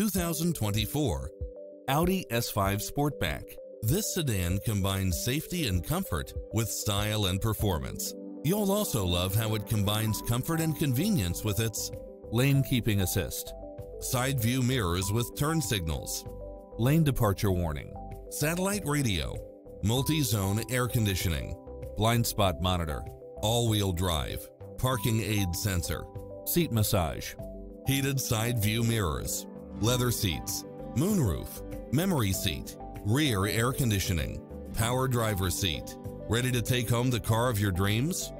2024 Audi S5 Sportback. This sedan combines safety and comfort with style and performance. You'll also love how it combines comfort and convenience with its lane keeping assist, side view mirrors with turn signals, lane departure warning, satellite radio, multi-zone air conditioning, blind spot monitor, all-wheel drive, parking aid sensor, seat massage, heated side view mirrors, leather seats, moonroof, memory seat, rear air conditioning, power driver seat. Ready to take home the car of your dreams?